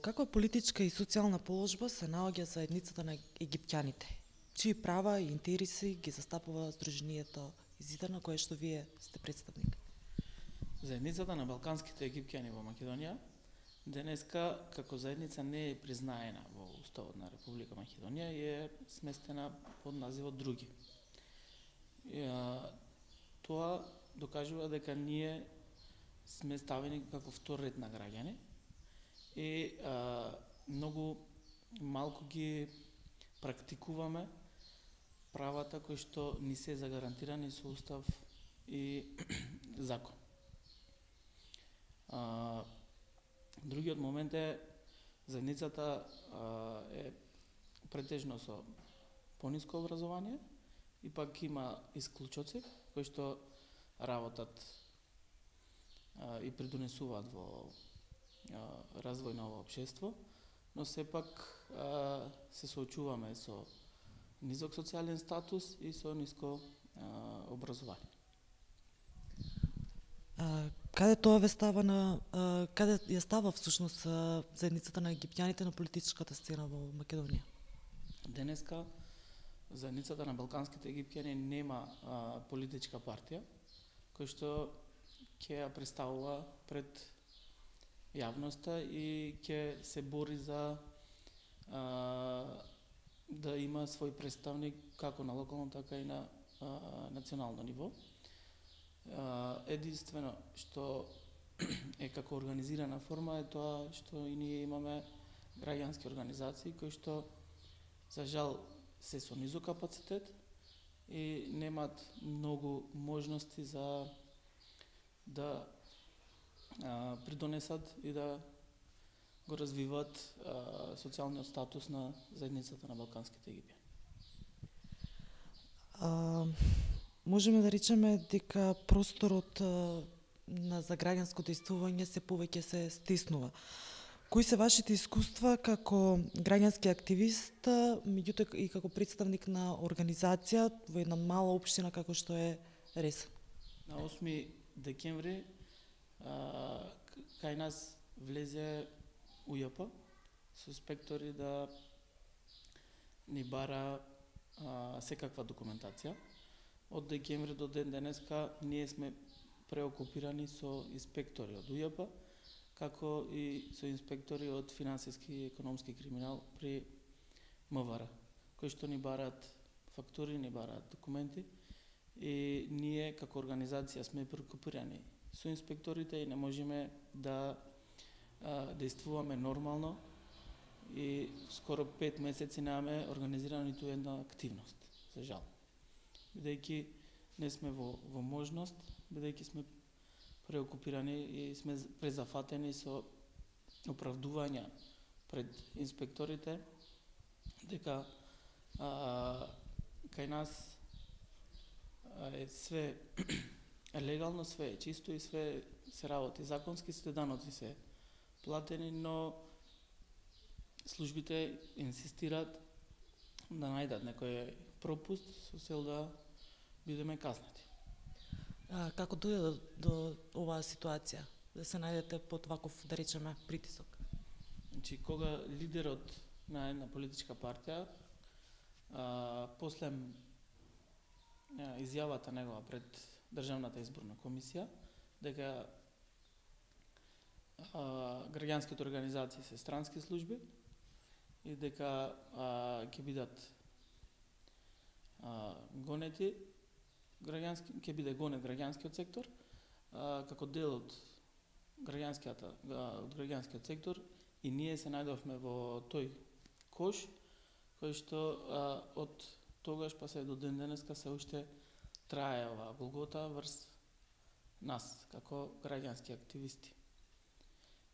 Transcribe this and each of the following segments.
каква политичка и социјална положба се наоѓа заедницата на египтјаните? Чии права и интереси ги застапува Сдруженијето Изидана, кое што вие сте представник? Заедницата на балканските египтјани во Македонија денеска како заедница не е признаена во Уставот на Република Македонија и е сместена под називот други. И, а, тоа докажува дека ние сме ставени како втор ред на граѓани и а, многу малку ги практикуваме правата кои што ни се загарантирани со устав и закон. А, другиот момент е заедницата а, е претежно со пониско образование и пак има исклучоци кои што работат а, и придонесуваат во развој на ова општество, но сепак а, се соочуваме со низок социјален статус и со ниско а, образование. А, каде тоа ве става на а, каде ја става всушност заедницата на египтјаните на политичката сцена во Македонија? Денеска заедницата на балканските египтјани нема а, политичка партија кој што ќе ја представува пред јавноста и ќе се бори за а, да има свој представник како на локално, така и на а, национално ниво. А, единствено што е како организирана форма е тоа што и ние имаме граѓански организации кои што за жал се со низок капацитет и немаат многу можности за да а, придонесат и да го развиваат а, социјалниот статус на заедницата на балканските египјани. А, можеме да речеме дека просторот а, на за граѓанско действување се повеќе се стиснува. Кои се вашите искуства како граѓански активист, меѓутоа и како представник на организација во една мала општина како што е Рес? На 8 декември а, кај нас влезе УЈП со спектори да ни бара а, секаква документација. Од декември до ден денеска ние сме преокупирани со инспектори од УЈП, како и со инспектори од финансиски и економски криминал при МВР, кои што ни бараат фактури, ни бараат документи и ние како организација сме преокупирани со инспекторите и не можеме да а, действуваме нормално и скоро пет месеци немаме организирана ниту една активност, за жал. Бидејќи не сме во, во можност, бидејќи сме преокупирани и сме презафатени со оправдувања пред инспекторите дека а, кај нас а, е све легално, све е чисто и све се работи законски, сите даноци се платени, но службите инсистираат да најдат некој пропуст со цел да бидеме казнати. А, како дојде до, до оваа ситуација? Да се најдете под ваков, да речеме, притисок? Значи, кога лидерот на една политичка партија, а, после а, изјавата негова пред Државната изборна комисија, дека а, граѓанските организации се странски служби и дека а, ќе бидат а, гонети граѓански ќе биде гонет граѓанскиот сектор а, како дел од граѓанскиот од граѓанскиот сектор и ние се најдовме во тој кош кој што а, од тогаш па се до ден денеска се уште трае оваа голгота врз нас како граѓански активисти.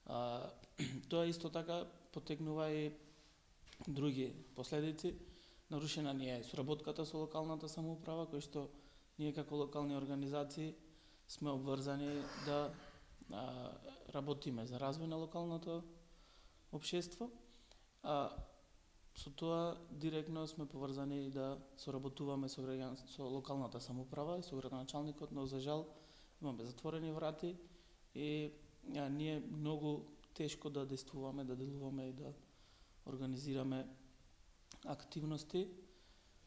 А, тоа исто така потекнува и други последици. Нарушена ни е соработката со локалната самоуправа, кој што ние како локални организации сме обврзани да а, работиме за развој на локалното обшество. А, Со тоа директно сме поврзани и да соработуваме со, граѓан, со локалната самоуправа и со градоначалникот, но за жал имаме затворени врати и а, ние многу тешко да действуваме, да делуваме и да организираме активности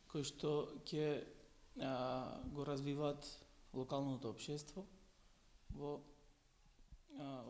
кои што ќе го развиваат локалното општество во а.